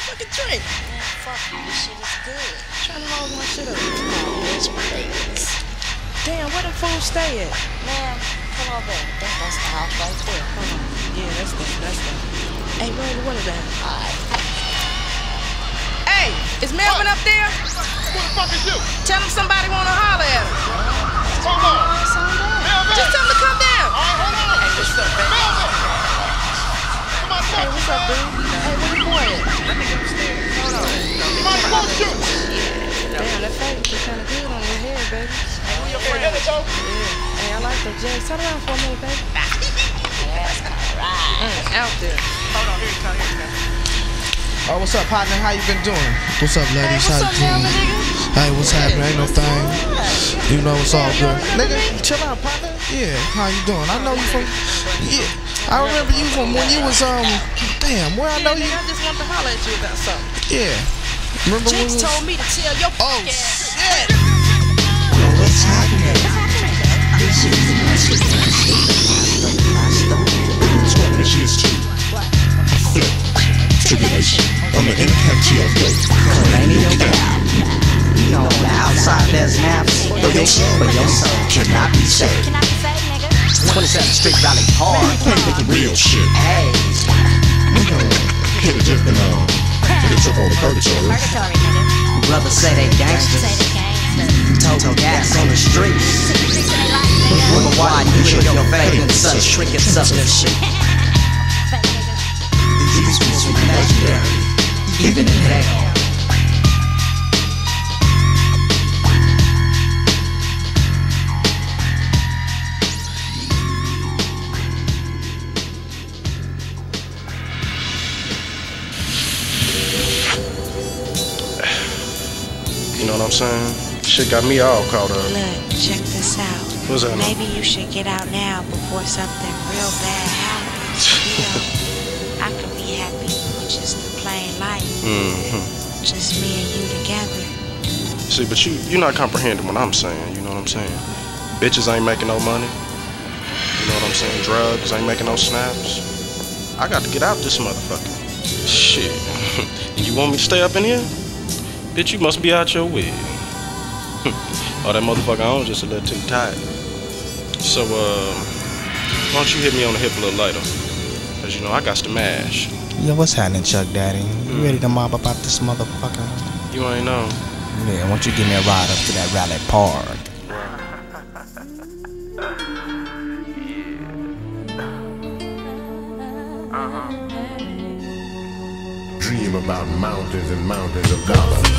the fucking drink. Man, fuck you. This shit is good. Trying to hold my shit up. Oh, bitch, please. Damn, where the fool stay at? Man, come over. I think that's the house right there. Come on. Yeah, that's the, that's the. Hey, Randy, what is that? Alright. Hey, is Melvin up there? Who the fuck is you? Tell him somebody wanna holler at him. Hold on. It's on there. Melvin. Just tell him to come down. All right, hold on. Hey, what's up, baby? Melvin. Come on, Hey, what's up, dude? Hey, where your boy at? Hold on. Somebody wants you. Damn, that fade is kinda good on your head, baby. Hey, where your friend is, though? Yeah. Hey, I like the J's. Turn around for a minute, baby. Yes, alright. Mm, out there. Hold on, here, come here. Oh, what's up, partner? How you been doing? What's up, Hey, ladies? what's How up, you doing? Nigga? Hey, what's happening? Ain't no thing. You know it's all good. Nigga, Nigga, chill out, partner. Yeah, how you doing? I know you from. Yeah, I remember you from when you was um. Damn, where I know you. I just want to holler at you about something. Yeah. Remember when Jakes we told me to tell your Oh fuck ass. shit! What's happening? This is too. Flip. Tribulation. I'm an MFT of dope. Millennial gap. You know, on the outside there's naps, but your but your soul cannot be saved. 27th Street Valley Park. Playing with the real shit. Hey, You know, hit a dip and uh, hit a trip over purgatory. Purgatory, brothers say they gangsters. the gangsters. Total gas on the streets. Six bricks in their life, nigga. Wonder why you put your faith in such shrinking substance. Fake nigga. These fools are legendary, even in hell. You know what I'm saying? Shit got me all caught up. Look, check this out. What's that? Maybe you should get out now before something real bad happens. You know, I could be happy with just the plain life, Mm-hmm. just me and you together. See, but you you're not comprehending what I'm saying. You know what I'm saying? Bitches ain't making no money. You know what I'm saying? Drugs ain't making no snaps. I got to get out this motherfucker. Shit. you want me to stay up in here? Bitch, you must be out your wig. oh, that motherfucker on just a little too tight. So, uh, why don't you hit me on the hip a little later? Cause you know I got to mash. Yo, what's happening, Chuck Daddy? You ready to mob about this motherfucker? You ain't know. Yeah, why don't you give me a ride up to that rally park? Dream about mountains and mountains of dollars.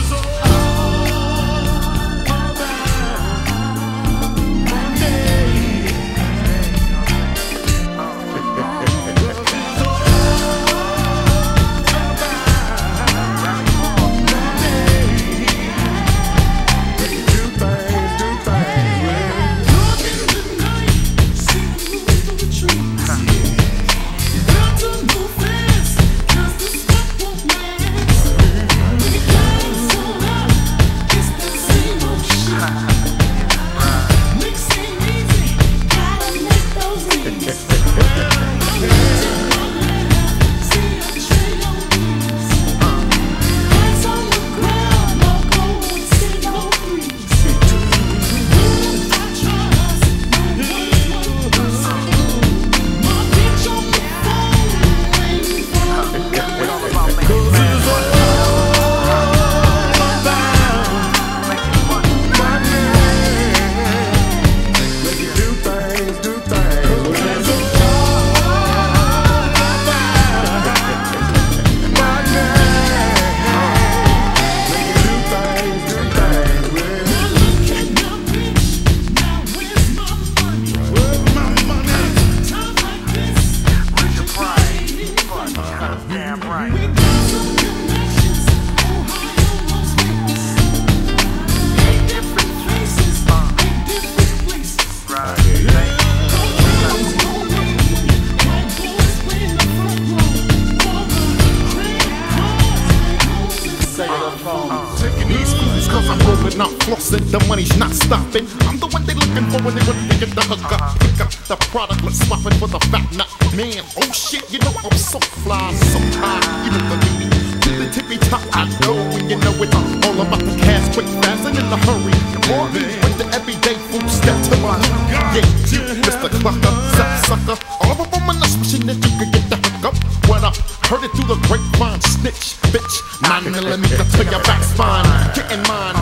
Rolling flossing. The money's not stopping. I'm the one they looking for when they want to get the hook up. Pick up the product, let's swap it for the fat nut. Man, oh shit, you know I'm so fly, so high. Know the lady, to the tippy top, I know when you know it. All about the cash, quick, fast, and in a hurry. Boy, with the everyday food step to my Yeah, you, Mr. Clucker, sap sucker. All of them on the wishing that you could get the hook up. What up? Heard it through the grapevine, snitch, bitch. Nine millimeter to your back spine. Get in mind,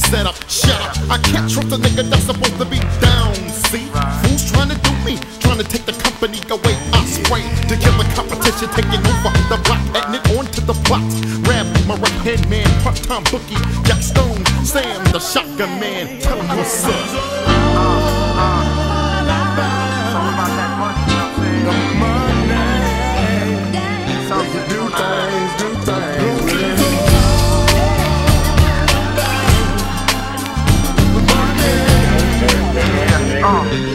set up, shut up. I can't trust a nigga that's supposed to be down. See, who's trying to do me? Trying to take the company away. I spray to kill the competition, taking over the block, adding it onto the plot. Rap my right hand man, part time bookie, Jack Stone, Sam the shotgun man. Tell him what's up. You 啊。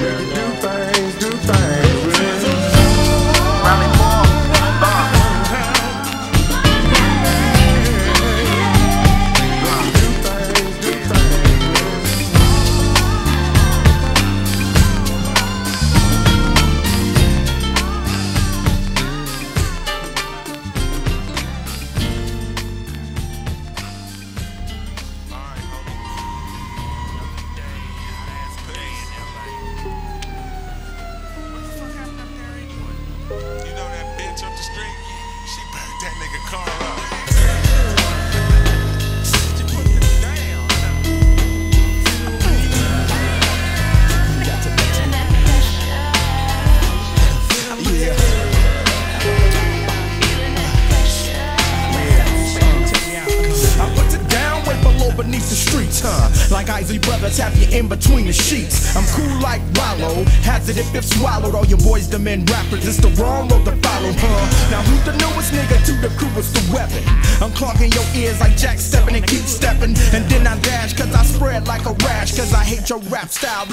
All your boys, the men rappers, it's the wrong road to follow, huh? Now who's the newest nigga to the crew? It's the weapon. I'm clogging your ears like Jack stepping and keep stepping. And then I dash, cause I spread like a rash. Cause I hate your rap style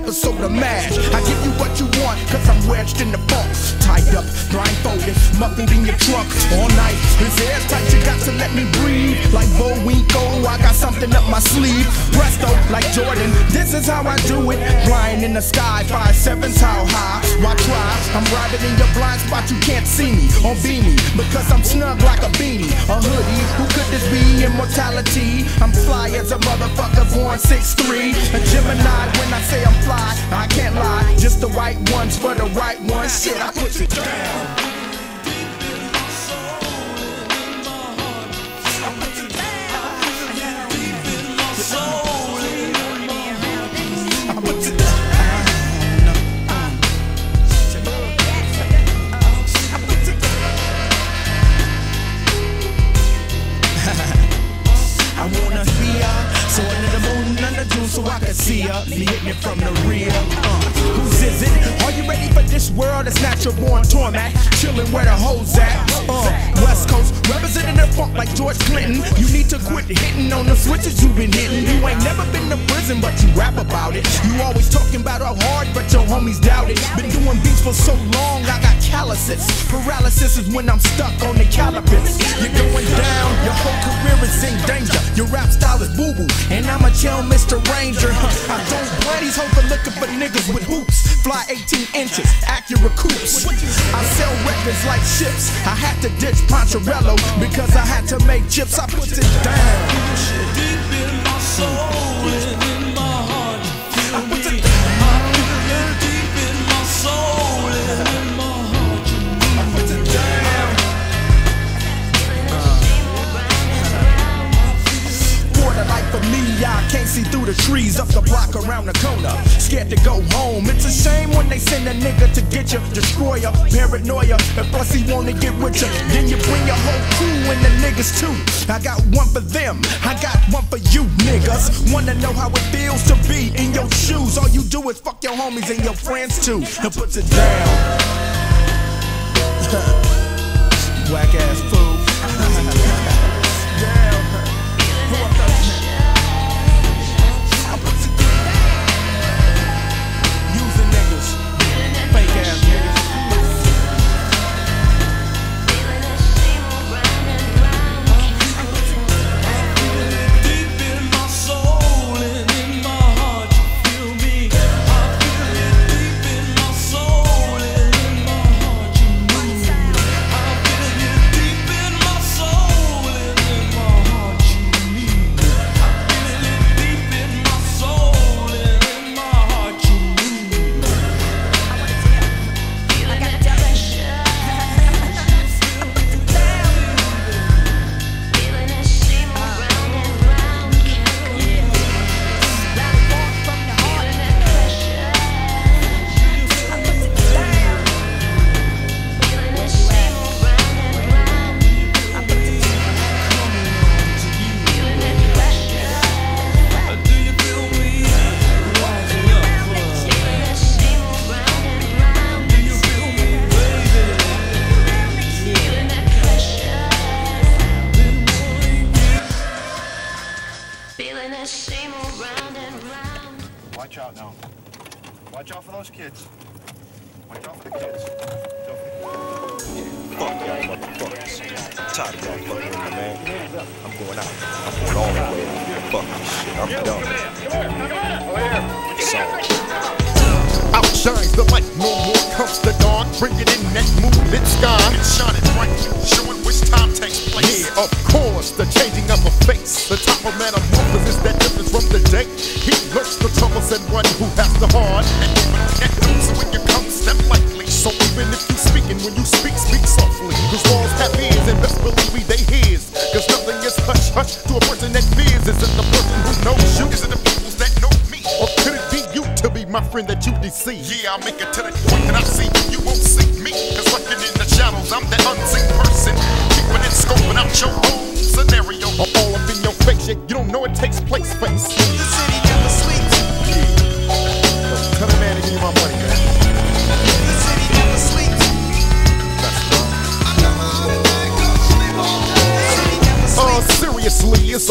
episode of MASH. I give you what you want, cause I'm wedged in the box. Tied up, blindfolded, muffled in your trunk all night. His air's tight, you got to let me breathe. Like Bullwinkle, I got something up my sleeve. Presto, like Jordan, this is how I do it. Flying in the sky, five sevens, how high? Why try? I'm riding in your blind spot, you can't see me on beanie. Because I'm snug like a beanie, a hoodie. Who could this be? Immortality. I'm fly as a motherfucker, born 6'3. A Gemini, when I say I'm fly, I can't lie. Just the right ones for the right ones. Shit, I put it down. So I can see ya. Me hitting it from the rear. Uh, is it? Are you ready for this world? It's natural born torment. Chillin' where the hoes at. Uh, West Coast, representing the funk like George Clinton. You need to quit hitting on the switches you've been hitting. You ain't never been to prison, but you rap about it. You always talking about how hard, but your homies doubt it. Been doing beats for so long, I got calluses. Paralysis is when I'm stuck on the caliphate. You're going down, your whole career is in danger. Your rap style is boo boo, and I'm a chill Mr. Ranger. I don't play these hoes for looking for niggas with hoops. Fly 18 inches, accurate coops. I sell records like ships. I had to ditch Poncherello because I had to make chips. I put it down. Deep in my soul, I can't see through the trees up the block around the corner. Scared to go home. It's a shame when they send a nigga to get you, destroy ya, paranoia. And plus he wanna get with you. Then you bring your whole crew and the niggas too. I got one for them, I got one for you niggas. Wanna know how it feels to be in your shoes? All you do is fuck your homies and your friends too. And puts it down. Whack ass fool.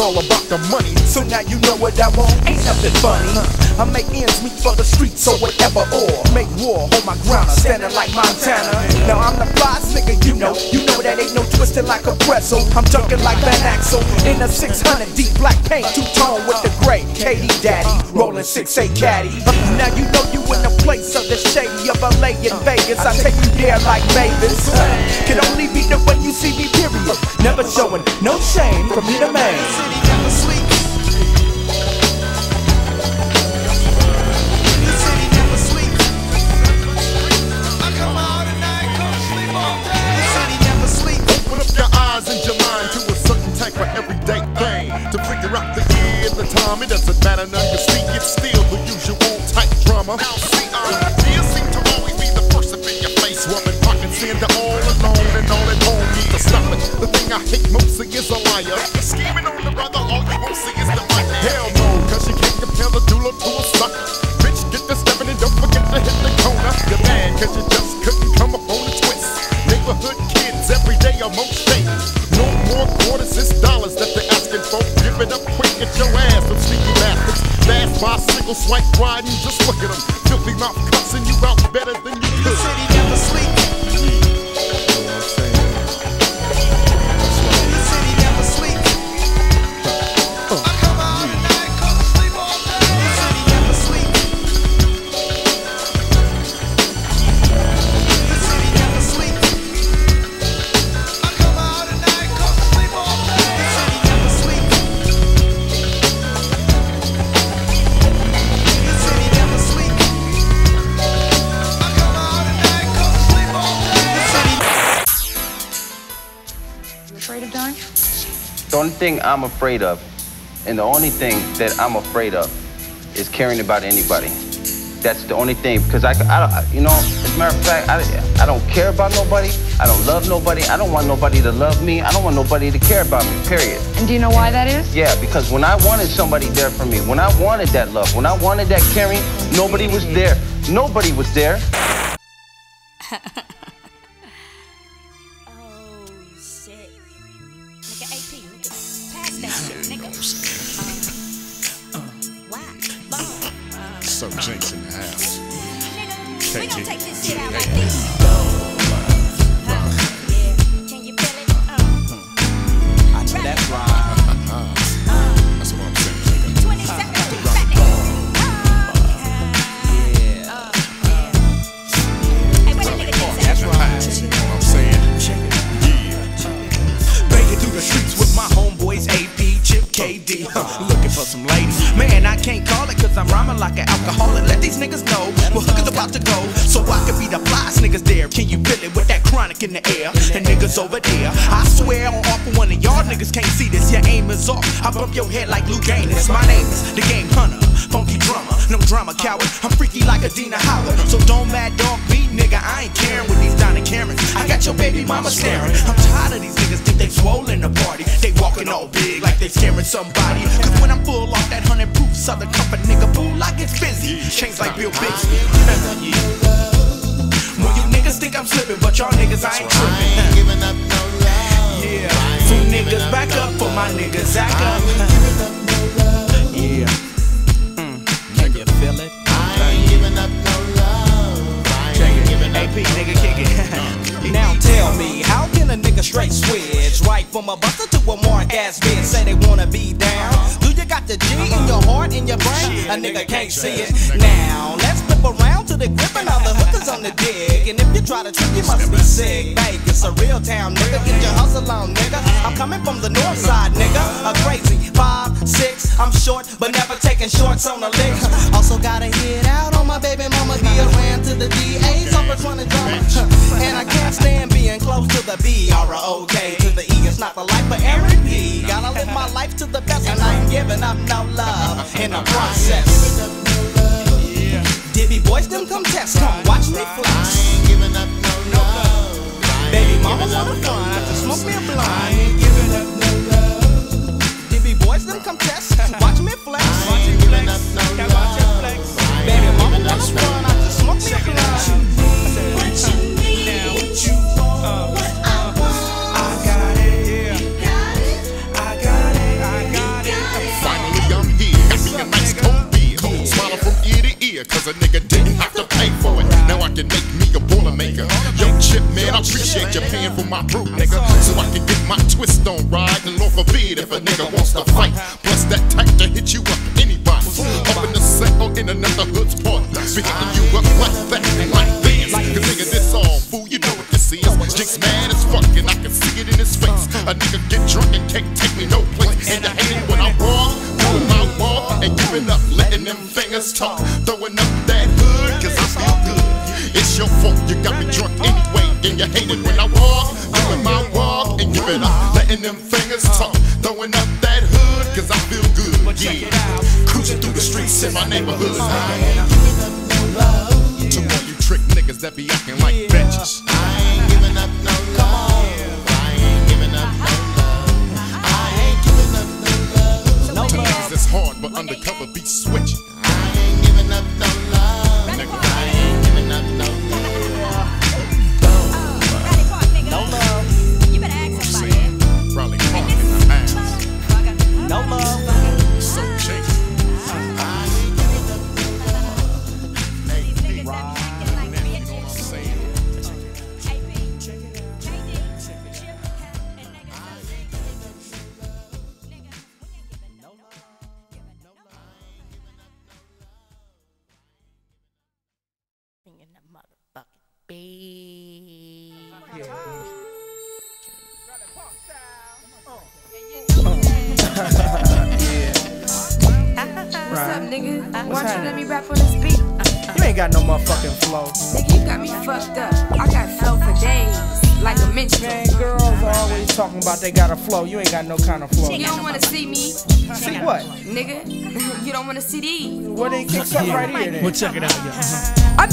All about the money. So now you know what I want. Ain't nothing funny. I make ends meet for the streets or whatever, or make war, hold my ground, standing like Montana. Now I'm the boss nigga, you know. You know that ain't no twisting like a pretzel. I'm dunking like Van Exel in a 600 deep black paint, two tone with the gray. KD Daddy, rolling 6A caddy. Now you know you in the place of the shady of LA in Vegas. I take you there like Mavis. Can only be the way you see me, period. Never showing no shame from me to man. And your mind to a certain type of everyday thing. To figure out the year and the time, it doesn't matter none. You see, it's still the usual type drama. Now, see, ideas seem to always be the first up in your face. Woman pockets in all alone and all at home. Need to stop it. The thing I hate most is a liar. Scheming on the brother, all you won't see is the money. Hell no, cause you can't compare the doula to a sucker. Bitch, get the stepping and don't forget to hit the corner. You're mad cause you just couldn't come up on a twist. Neighborhood kids every day are most shady. No more quarters, it's dollars that they're asking for. Give it up quick, get your ass, them sneaky bastards. Fast bicycle swipe riding, just look at them. Filthy mouth cussing you out better than you could. Only thing I'm afraid of, and the only thing that I'm afraid of, is caring about anybody. That's the only thing, because I, I, don't- you know, as a matter of fact, I, I don't care about nobody. I don't love nobody. I don't want nobody to love me. I don't want nobody to care about me, period. And do you know why that is? Yeah, because when I wanted somebody there for me, when I wanted that love, when I wanted that caring, nobody was there. Nobody was there.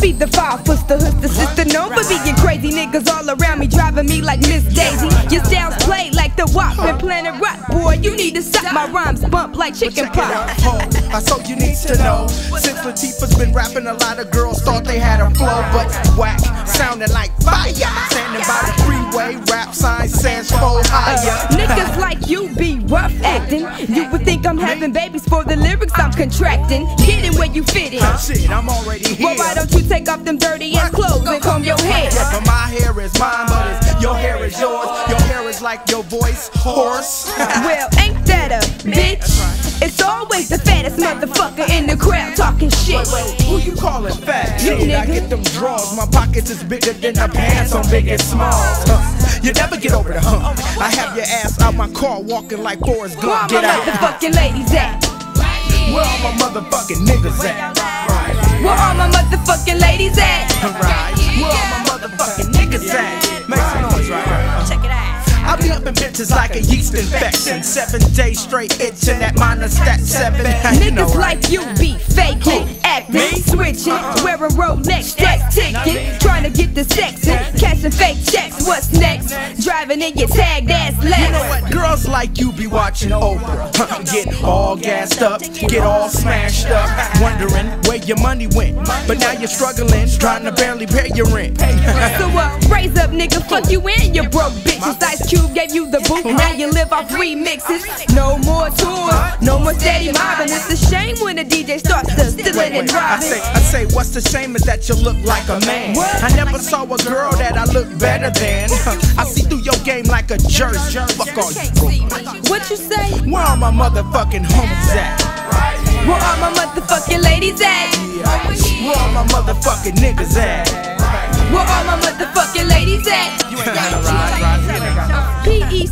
Beat the five foster, the hood, the sister known for being crazy. Niggas all around me driving me like Miss Daisy. Your styles play like the wop and planet rock. Boy, you need to stop. My rhymes bump like chicken pop. I so you need to know. Since Latifah's been rapping, a lot of girls thought they had a flow, but whack, sounding like fire. Standing by the freeway, rap sign says four higher. Uh, niggas like you be rough acting. You would think I'm having babies for the lyrics I'm contracting. Get where you fit in. Shit, I'm already here. Well, why don't you take off them dirty ass clothes and comb your hair? Yeah, but my hair is mine, but it's, your hair is yours. Your hair is like your voice, horse. well, ain't that a bitch? It's always the fattest motherfucker in the crowd talking shit. Who you calling fat? You Shit, I get them draws. My pockets is bigger than the pants on Biggie Smalls. Huh. You never get over the hump. I have your ass out my car walking like Forrest Gump. Where all my motherfucking ladies at? Where all my motherfucking niggas at? Right. Where all my motherfucking ladies at? Right. Where all my motherfucking niggas at? Make some noise right I be up in bitches like a yeast infection. Seven days straight itching at minus that seven. Know, Niggas right? like you be faking, acting, switching, wearing Rolex, that's ticking, trying to get the sexing, cashing fake checks. What's next? Driving in your tagged ass You know what? Girls like you be watching Oprah. Huh, Get all gassed up, get all smashed up, wondering where your money went. But now you're struggling, trying to barely pay your rent. So uh, raise up, nigga, Fuck you and your broke bitches. Ice Cube gave you the boot. Now you live off remixes. No more tours, no more steady mobbing. It's a shame when a DJ starts to stealing and I robbing. say, I say, what's the shame is that you look like a man. I never saw a girl that I look better than. I see through your game like a jersey. Fuck all you. What you say? Where are my motherfucking homies at? Where are my motherfucking ladies at? Where are my motherfucking niggas at? Where are my motherfucking ladies at? PE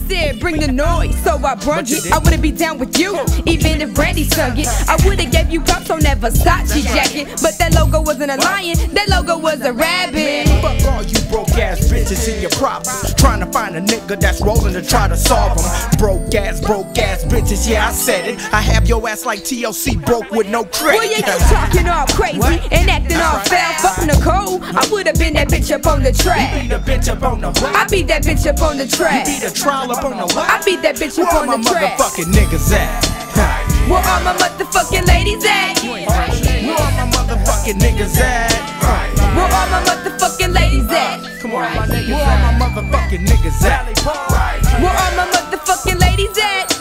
said, bring the noise, so I brung it. I wouldn't be down with you, even if Brandy sung it. I would've gave you props on that Versace jacket, but that logo wasn't a lion, that logo was a rabbit. Fuck all you broke ass bitches in your problems. Trying to find a nigga that's rolling to try to solve them. Broke ass, broke ass bitches, yeah, I said it. I have your ass like TLC broke with no credit. Well, yeah, you talking all crazy and acting all foul. Fuck Nicole, I would've been that bitch up on the track. Beat the bitch up on the I beat that bitch up on the track. Beat a trial up on the what? I beat that bitch up Where on my the track. motherfucking niggas at? Where all my motherfucking ladies at? Where all my motherfucking niggas at? Where all my motherfucking ladies at? Come on, my niggas. Where all my motherfucking niggas at? Where all my motherfucking ladies at?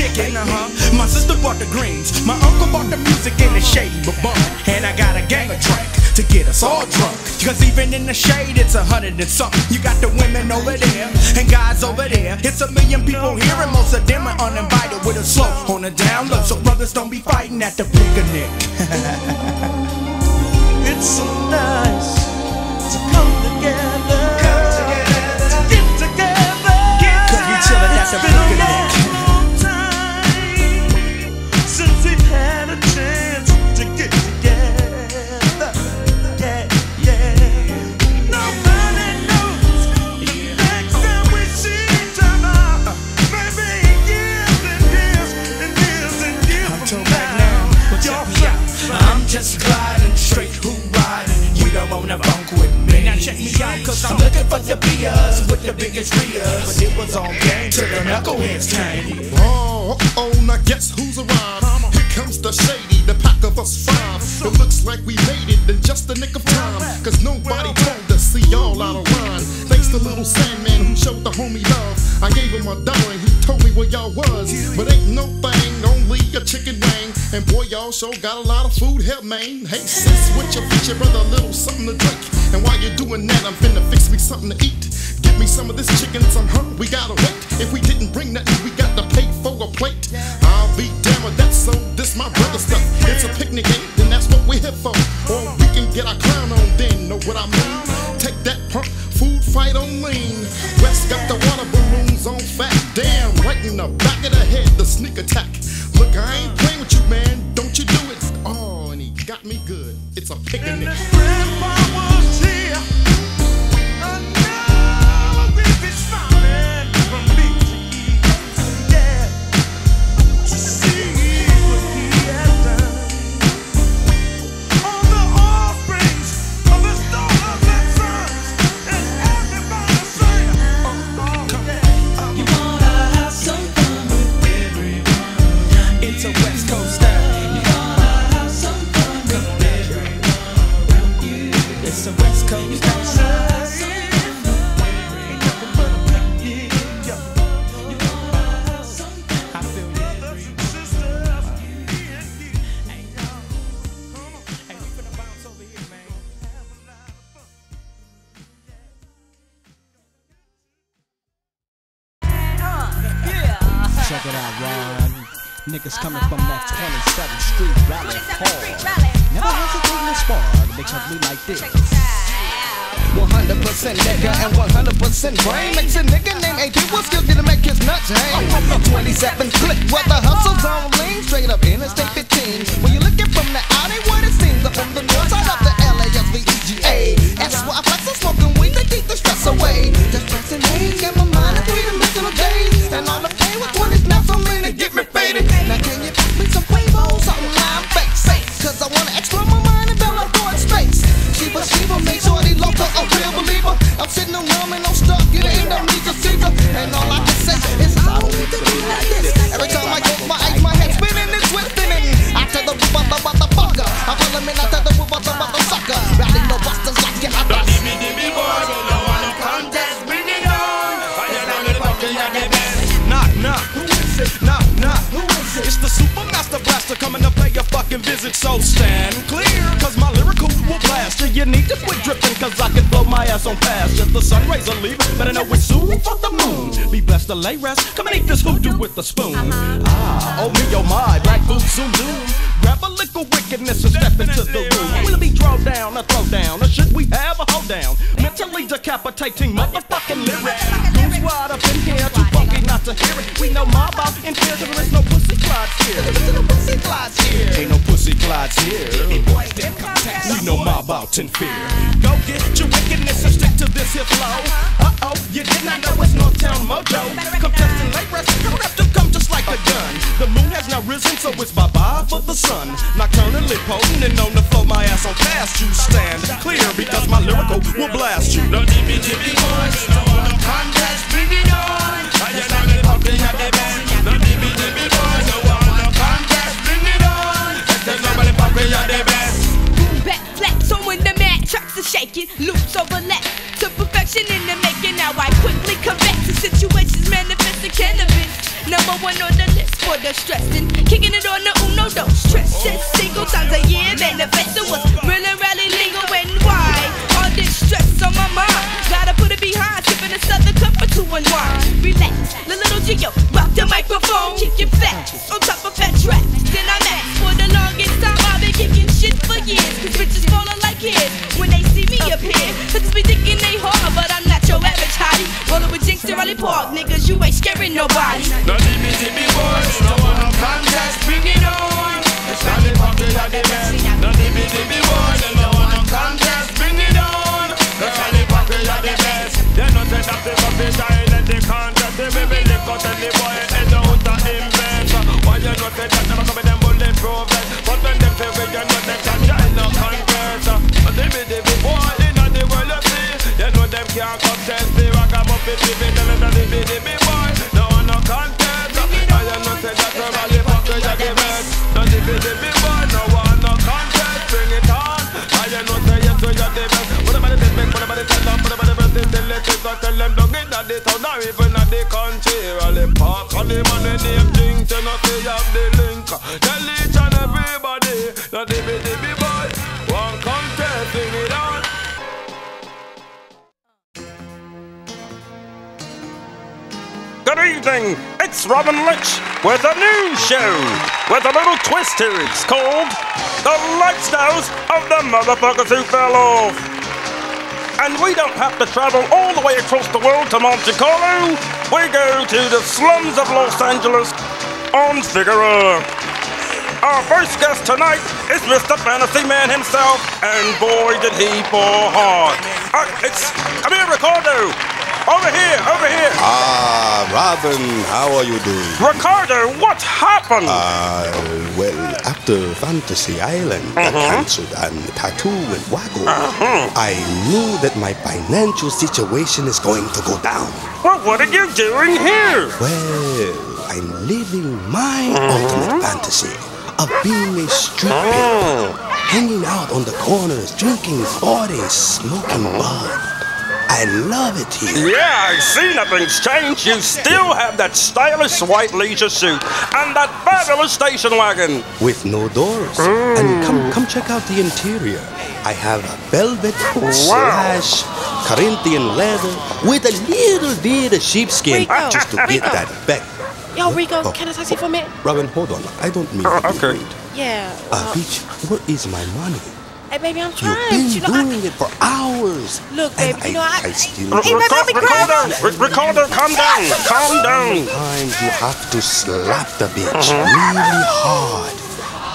Chicken. Uh huh. My sister bought the greens, my uncle bought the music in the shade but bun, and I got a gang of drink to get us all drunk. Cause even in the shade, it's a hundred and something. You got the women over there and guys over there. It's a million people here, and most of them are uninvited with a slow on the down low. So brothers don't be fighting at the picnic. It's so nice to come together. To get together. Cause we chillin' at the picnic. Check me out, cause I'm looking for the beers with the biggest rears. But it was all game till the knuckleheads came. Oh, oh, now guess who's around? Here comes the shady, the pack of us five. It looks like we made it in just a nick of time. Cause nobody told us, see y'all out of line. To little Sandman who showed the homie love. I gave him a dollar and he told me where y'all was. But ain't no thing, only a chicken wing. And boy, y'all sure got a lot of food here, man. Hey, sis, with your feature brother, a little something to drink. And while you're doing that, I'm finna fix me something to eat. Give me some of this chicken, some hurt, we gotta wait. If we didn't bring nothing, we got to pay for a plate. I'll be damned with that, so this my brother stuff. It's a picnic, ain't, then that's what we're here for. Or we can get our clown on then, know what I mean? Take that punk, food fight on lean. West got the water balloons on fat, damn, right in the back of the head. The sneak attack. Look, I ain't playing with you, man. Don't you do it. Oh, and he got me good. It's a picnic. It's Niggas coming from that 27th Street rally hard. Never hesitating to spar to make ugly like this. 100% nigga and 100% brain makes a nigga named AP will skills to make his nuts hang. I'm from the 27th click where the hustle's on lean straight up Interstate 15. When you're looking from the alley where it seems up from the north side of the LASVEGA. That's why I flex on smoking weed to keep the stress away. Just stressing age get my mind and three dimensional days. And all the I'm sitting and I'm stuck in the Indonesia Caesar. And all I can say is I don't need to be like this. Every time I go my eyes, my head spinning and twisting. And I tell the mother, motherfucker. I pull him in, I tell the mother, mother sucker. Rally no busters like you, I don't. Knock, knock. Who is it? Knock, knock. Who is it? It's the Super Master Blaster coming to pay a fucking visit. So stand clear, blast you. Need to quit dripping, cause I can blow my ass on fast. Just the sun rays are leaving, better know it's soon for the moon. Be blessed to lay rest. Come and eat this hoodoo with a spoon. Ah, oh me, oh my, black food soon doom. Grab a little wickedness and step into the room. Will it be draw down or throw down? Or should we have a hold down? Mentally decapitating motherfucking lyrics. Goons wide up in here, too funky not to hear it. We know mob out in here, there is no pussy clots here. There no pussy clots here. Ain't no pussy clots here. We know mob out in fear. Go get your wickedness and to this here flow. Uh oh, you did not know it's Northtown Mojo. Contestant late rest, don't have to come just like a gun. The moon has now risen, so it's bye bye for the sun. Nocturnally potent and known to flow my ass on past you. Stand clear because my lyrical will blast you. The DB DB boys, no one contest, bring it on. I just know the puppy at the band. Tracks are shaking, loops overlap to perfection in the making. Now I quickly come the to situations manifesting cannabis. Number one on the list for the stressing. Kicking it on the uno, don't stress it. Single times a year, manifesting was real and rally lingo. And why? All this stress on my mind. Gotta put it behind, sipping a southern cup for two and wine. Relax, the little Gio, rock the microphone, kick it flat on top of that track. Then I'm at for the longest time. I've been kicking shit for years. Cause bitches With and Raleigh Park, niggas, you ain't scaring nobody. The DB DB boys, no one contest, bring it on. It's not the puppy at the band. The DB DB boys, no one contest, bring it on. It's not the puppy at the best. They know say that the puppy style and the contest. The baby lift out and the boy head out to invest. Why you know say that never in them bulletproof? But when them say we you know they can join no contest. The DB DB boy in the world of see, you know them can't contest. Country. Rally park, all the with name things, you say have the link. Good evening, it's Robin Leach with a new show with a little twist here. It's called The Lifestyles of the Motherfuckers Who Fell Off. And we don't have to travel all the way across the world to Monte Carlo. We go to the slums of Los Angeles on Figueroa. Our first guest tonight is Mr. Fantasy Man himself, and boy did he ball hard. Uh, it's come here, Ricardo. Over here, over here. Ah, Robin, how are you doing? Ricardo, what happened? Uh, well, after Fantasy Island got Mhm. cancelled and Tattoo went wacko, Uh-huh. I knew that my financial situation is going to go down. Well, what are you doing here? Well, I'm living my Mm-hmm. ultimate fantasy of being a street Oh. pimp, hanging out on the corners, drinking 40s, smoking bud. I love it here. Yeah, I see nothing's changed. You still have that stylish white leisure suit and that fabulous station wagon. with no doors. And come, come check out the interior. I have a velvet slash Corinthian leather with a little bit of sheepskin Rico, just to get Rico. that back. Yo, Rico, Oh, can I talk to you for a minute? Robin, hold on. I don't mean Uh, to be okay. rude. Yeah. Uh, well, Peach, where is my money? Hey, baby, I'm You've trying. been but you know, I, doing it for hours. look, And baby, you know, I, I still R- Hey, baby, Rico- let me Ricardo, grab R- Ricardo, calm down, calm down. Sometimes you have to slap the bitch Uh-huh. really hard.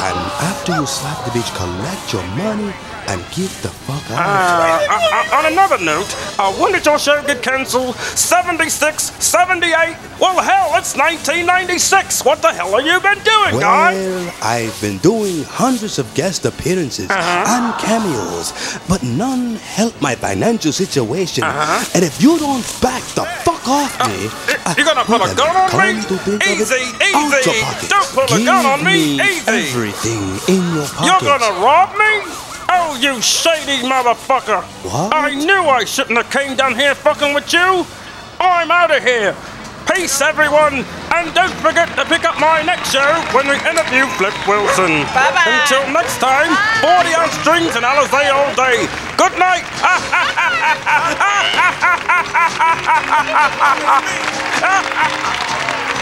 And after you slap the bitch, collect your money and get the fuck Uh, out. uh, uh, on another note, uh, when did your show get canceled? 76, 78? Well, hell, it's 1996. What the hell have you been doing, guy? Well, I've been doing hundreds of guest appearances Uh-huh. and cameos, but none help my financial situation. Uh-huh. And if you don't back the fuck off me, I- You gonna put a gun on me? to think of it, Easy, easy. Don't pull a gun on me. Easy. Everything in your pocket. You're gonna rob me? Oh, you shady motherfucker! What? I knew I shouldn't have came down here fucking with you. I'm out of here. Peace, everyone, and don't forget to pick up my next show when we interview Flip Wilson. Bye-bye. Until next time, 40 ounce strings and Alizé all day. Good night.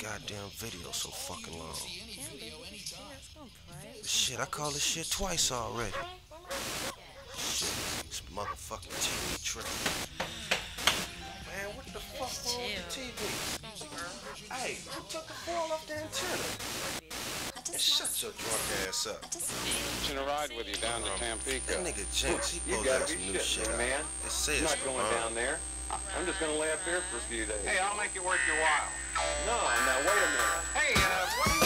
goddamn video so fucking long. Shit, I called this shit twice already. Shit, this motherfucking TV trick. Man, what the fuck wrong with the TV? Hey, who took the ball off the antenna? And shut your drunk ass up. Hitching a ride with you down to Tampico. That nigga Jinx, he You supposed gotta have be some new shit man. out. It says I'm not going wrong. down there. I'm just gonna lay up here for a few days. Hey, I'll make it worth your while. No, now wait a minute. Hey, uh, what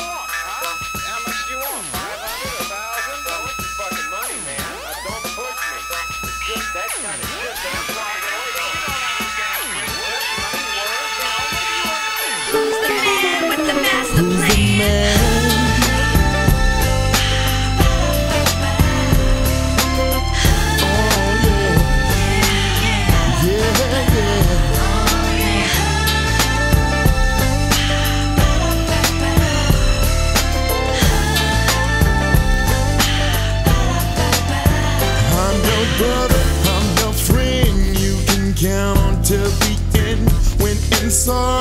When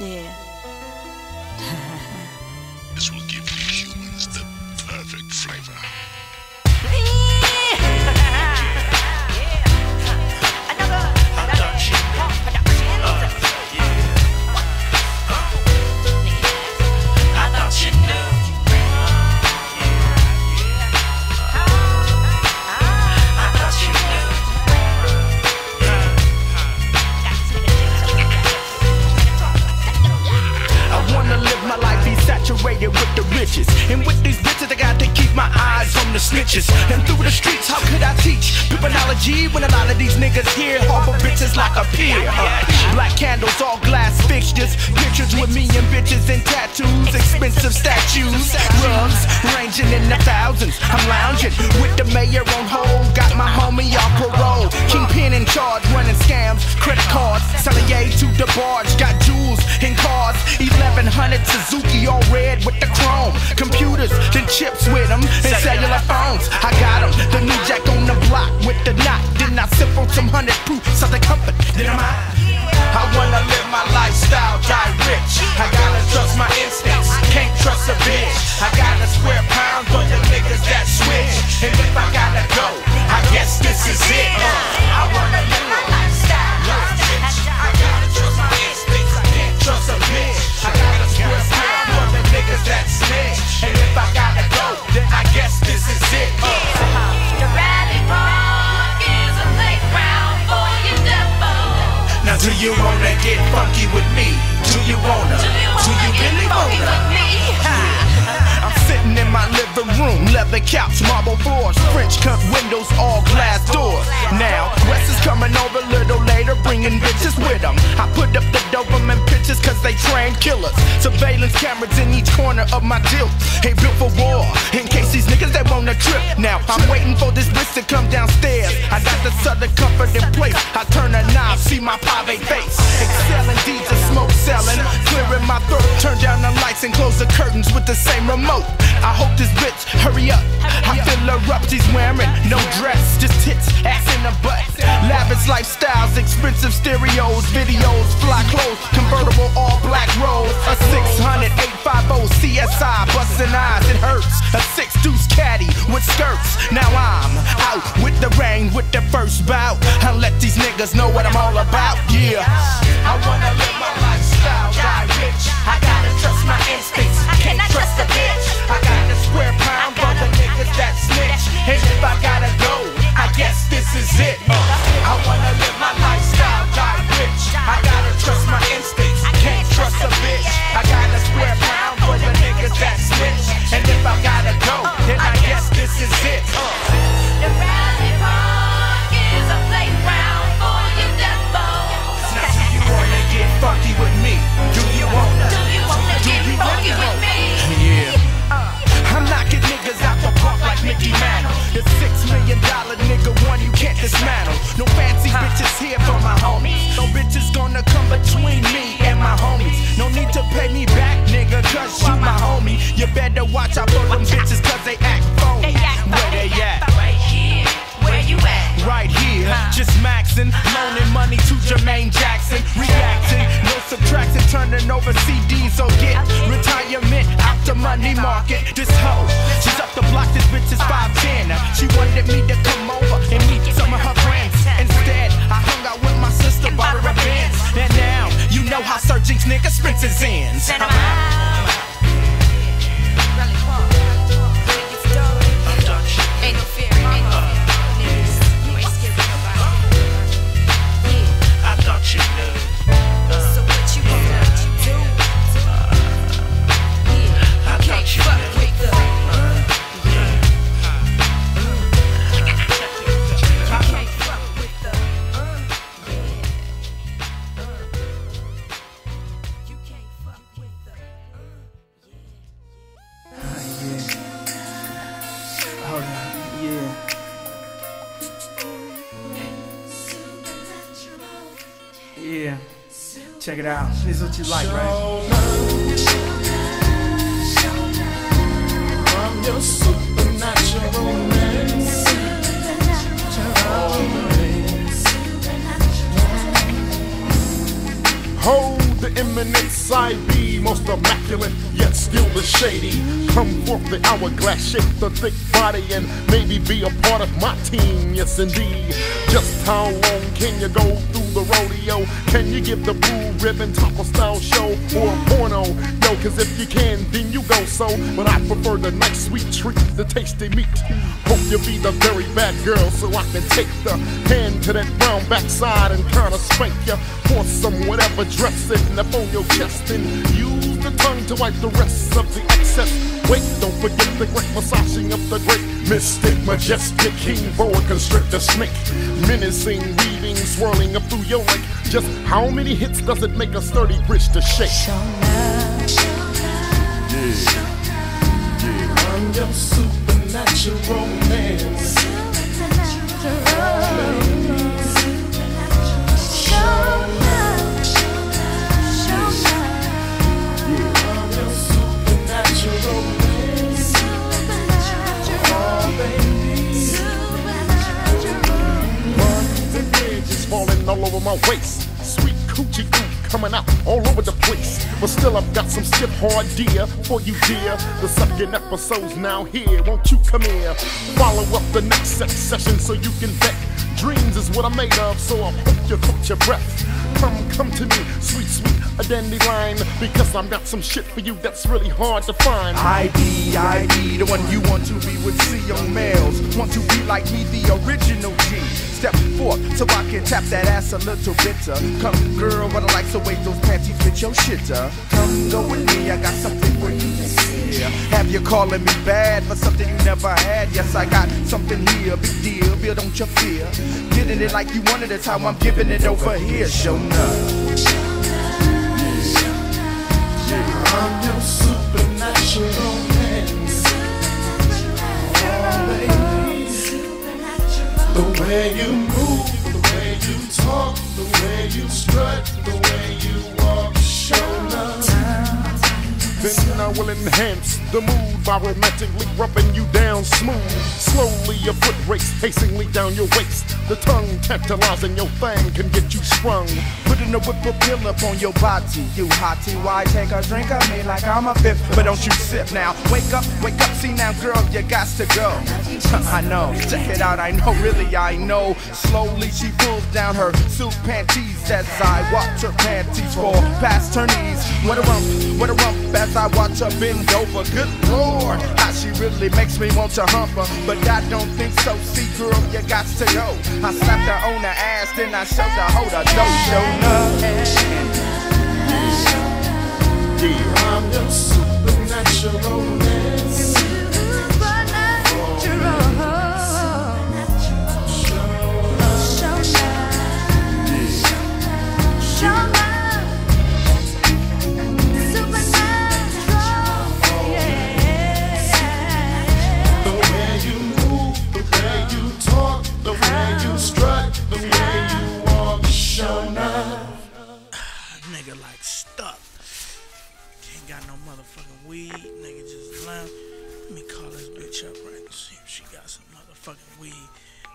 Yeah. Lifestyles, expensive stereos, videos, fly clothes, convertible all black rolls. A 600 850 CSI, busting eyes, it hurts. A six deuce caddy with skirts. Now I'm out with the rain, with the first bout. I let these niggas know what I'm all about. Yeah, I wanna live my lifestyle, die rich. I gotta trust my instincts. I cannot trust a bitch. I got the square pound for the niggas that snitch. And if I gotta go, I guess this is it. Uh, is it. Uh, The rally park is a playground for your devils. now do you wanna get funky with me? Do you wanna? Do you wanna get funky with me? Yeah. I'm knocking niggas out the park like Mickey Mantle. The six million dollar nigga one you can't dismantle. No fancy bitches here for my homies. No bitches gonna come between me and my homies. No need to pay me back, nigga, cause you my homie. You better watch out for them bitches cause they act just maxing, loaning money to Jermaine Jackson, reacting, no subtraction, turning over CDs, so get retirement out the money market. This hoe, she's up the block, this bitch is 5'10. She wanted me to come over and meet some of her friends. Instead, I hung out with my sister, bought her a Benz. And now, you know how Surgeon's nigga Spencer's ends. Send 'em out. Rally park. Where it gets dark. Ain't no fear, ain't no fear. Check it out. This is what you like, right? I'm your supernatural. Hold the imminent side B, most immaculate, yet still the shady. Come forth the hourglass, shape the thick body, and maybe be a part of my team, yes indeed. Just how long can you go through the rodeo? Can you give the blue ribbon taco style show or a porno? Yo, cause if you can, then you go so. But I prefer the nice sweet treat, the tasty meat. Hope you be the very bad girl so I can take the hand to that brown backside and kinda spank ya. Pour some whatever dressing up on your chest and use the tongue to wipe the rest of the excess. Wait, don't forget the great massaging of the great mystic, majestic king, boa constrictor snake. Menacing, weaving, swirling up through your lake. Just how many hits does it make a sturdy bridge to shake? Yeah, yeah. I'm your supernatural man. Just all over my waist. Sweet coochie goo coming out all over the place. But still, I've got some stiff hard dear for you, dear. The second episode's now here. Won't you come here? Follow up the next sex session so you can bet. Dreams is what I'm made of, so I hope you caught your breath. Come, come to me, sweet, sweet, a dandelion. Because I've got some shit for you that's really hard to find. I be, I be the one you want to be with C young males. Want to be like me, the original G. Step forth so I can tap that ass a little bit. uh. Come, girl, but I like the way those panties fit your shit. Uh. Come go with me, I got something for you. Yeah. Have you calling me bad for something you never had? Yes, I got something here, big deal, Bill, don't you fear? Getting it like you wanted, that's how I'm giving it over here. Show up. I'm your supernatural way you move, the way you talk, the way you strut, the way you walk, show love. Then I will enhance the mood by romantically rubbing you down smooth. Slowly, a foot race hastily down your waist. The tongue tantalizing your thing can get you sprung. Putting a whip appeal up on your body. You hottie, why take a drink of me like I'm a fifth? But don't you sip now. Wake up, wake up, see now, girl, you got to go. I know, check it out, I know, really, I know. Slowly she pulls down her suit panties as I watch her panties fall past her knees. What a rump, what a rump as I watch her bend over. Good lord, how she really makes me want to hump her. But I don't think so. See, girl, you got to go. I slapped her on the ass, then I showed her, hold her, don't supernatural weed. Nigga just left. Let me call this bitch up right and see if she got some motherfucking weed.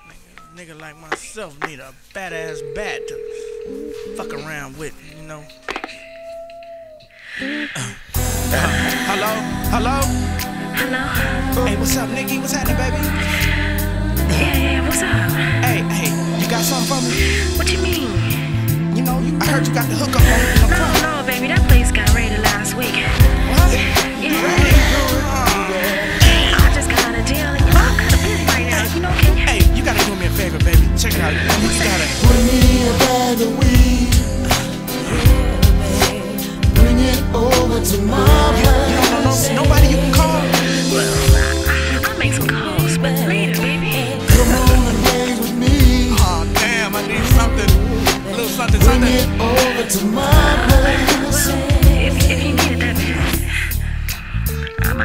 Nigga, nigga like myself need a badass bat to fuck around with, you know. Hello? Hello? Hello? Hey, what's up, Nikki? What's happening, baby? Yeah, yeah, what's up? Hey, hey, you got something for me? What you mean? You know, you, I heard you got the hookup on in the No, no, baby, that place got raided last week. What? Yeah. I just got out of jail and I'm kind of busy right now. You know, can you? Hey, you gotta do me a favor, baby. Check it out. You gotta. Bring me a bag of weed. Bring it over to my place. Nobody you can call. Well, I, I'll make some calls, but later, baby. Come on and play with me. Oh, damn, I need something. A little something, Bring it over to my place. I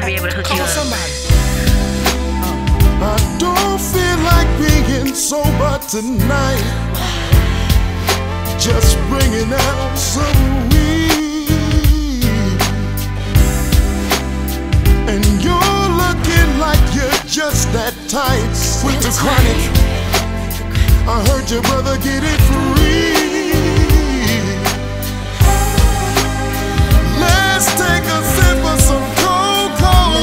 don't feel like being sober tonight. Just bringing out some weed. And you're looking like you're just that tight with the chronic. I heard your brother get it free. Let's take a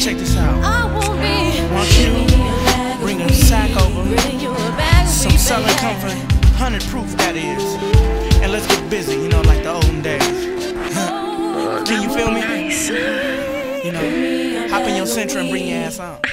check this out. I won't be. Want you? Bring a sack over. Some solid comfort, hundred proof that is. And let's get busy, you know, like the olden days. Can you feel me? You know, hop in your Sentra and bring your ass out.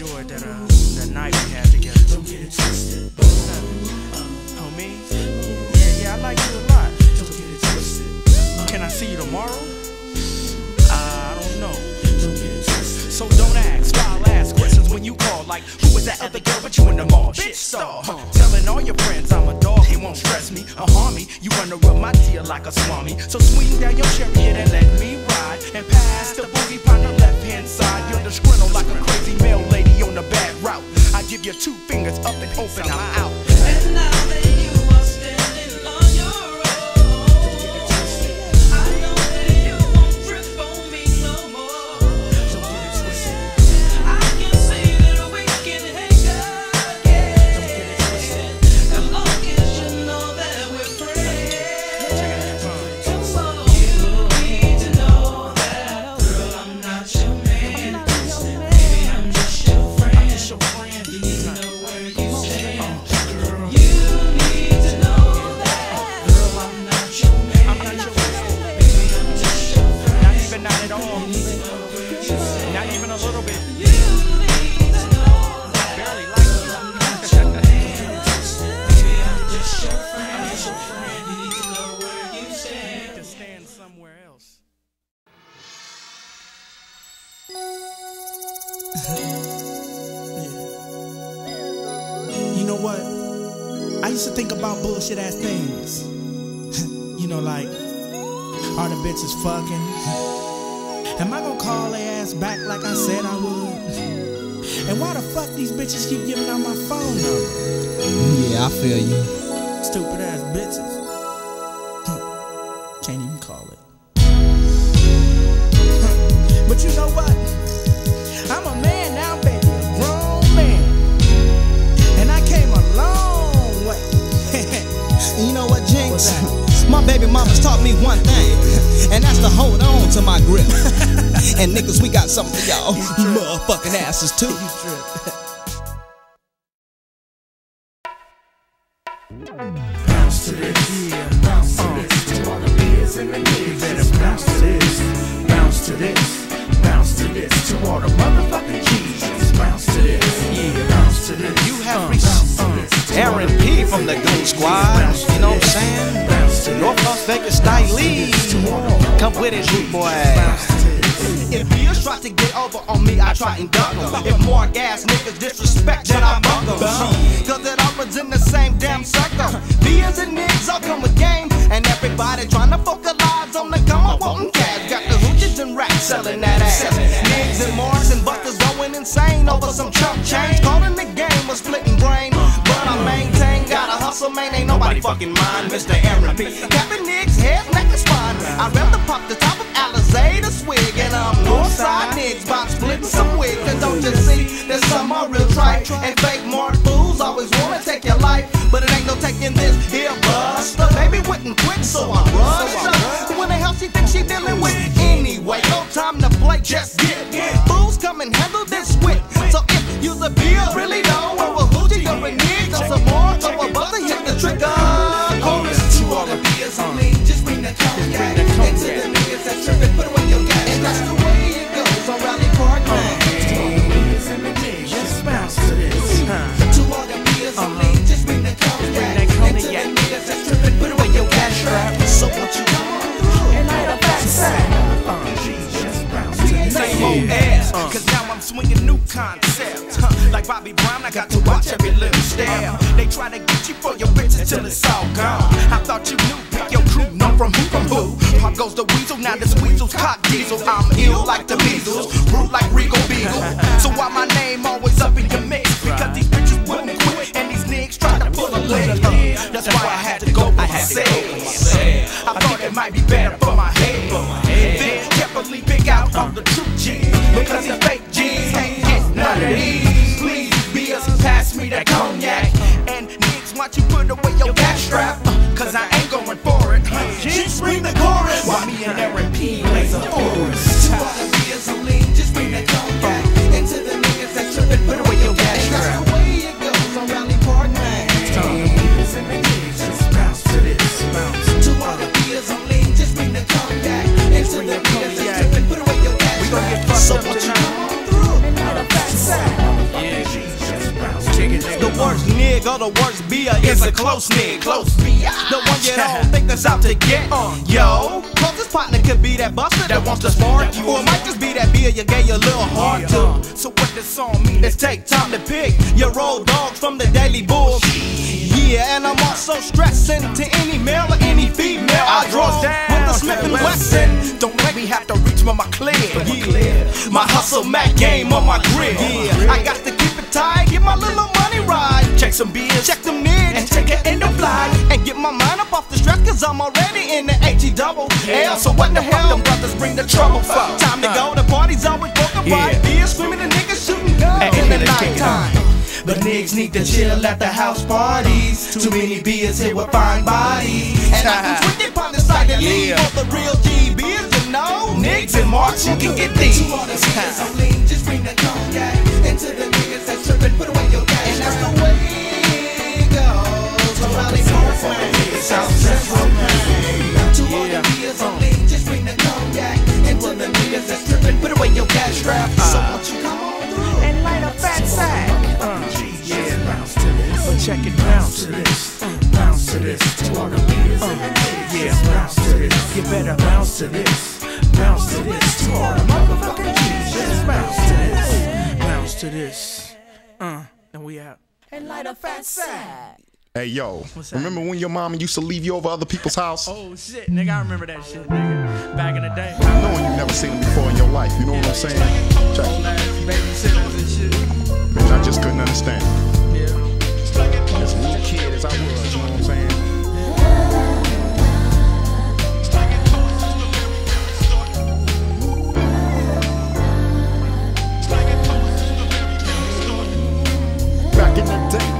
sure that uh. Asses. Bounce to this. Bounce to this. To all the beers and the niggas. Better bounce to this. Bounce to this. Bounce to this. To all the motherfucking G's. Bounce to this. Yeah. Bounce to this. You have reached Aaron P from the Goon Squad. You know what I'm saying? North Las Vegas style Come with it, G boy. If beers try to get over on me, I try and duck 'em. If more gas niggas disrespect, then I buck 'em. Cause it all in the same damn circle. Beers and niggas all come with game. And everybody trying to focalize on the come up wanting cash. Got the hoochies and racks selling that ass. Niggas and marks and busters going insane over some chump change. Calling the game a splitting brain. But I maintain, hustle, man. Ain't nobody fucking mind. Mr. Aaron P. Capping niggas, head, neck, and spine. I'd rather pop the top of Alizé the swig. And I'm Northside niggas, bout splitting some wigs. And don't you see, there's some are real trite. And fake mark fools always wanna take your life. But it ain't no taking this here buster. Baby wouldn't quit, so I rushed her. When the hell she think she dealing with? Anyway, no time to play, just get. Fools come and handle this wit. So if you the beer, really swinging new concepts. Huh. Like Bobby Brown, I got to watch every little step. They try to get you for your bitches till it's all gone. I thought you knew, pick your crew, know from who from who. Pop goes the weasel, now this weasel's cock diesel. I'm ill like the measles, root like Regal Beagle. So why my name always up in your mix? Because these bitches wouldn't quit, and these niggas try to pull a leg. Uh, That's why I had to go with myself. I thought it might be better for my head. Then carefully pick out all the true G's. Because the fake G's ain't get none of these. Please, BS, pass me that cognac. And niggas, watch you put away your back strap. uh, Cause I ain't going for it. Just bring the chorus. While me and stressing to any male or any female. I draws down with the Smith and Wesson. Don't make me have to reach for my clear. Yeah, my hustle, Mac game on my grid. Yeah, I got to keep it tight, get my little money right. Check some beers, check them in, and take it in the fly. And get my mind up off the stress, cause I'm already in the HE double L. So what the hell them brothers bring the trouble for? Time to go, the party's always broken by beer, But niggas need to chill at the house parties. Too many beers here with fine bodies. And I can twist it on the side and leave for the real G beers, you know. Niggas in March, you can get these. To all the niggas on lean, just bring the cognac. And to the niggas that's tripping, put away your gas. And that's the way it goes. Around these hoes for the niggas South Central. To all the niggas on lean, just bring the cognac. And to the niggas that's tripping, put away your gas strap. So uh-huh. won't you come on through and light a fat sack? Check it, bounce to this. Bounce to this. To all the leaders. Uh, yeah, bounce to this. You better bounce to this. Bounce to this. To all the motherfucking G's. Bounce to this. Bounce to this. Uh, and we out. And light a fat sack. Hey yo, remember when your mama used to leave you over other people's house? Oh shit, nigga, I remember that shit, nigga. Back in the day. Knowing you never seen them before in your life, you know what I'm saying? Check. Babysitters and shit. Man, I just couldn't understand. As little kid as I was, you know what I'm saying?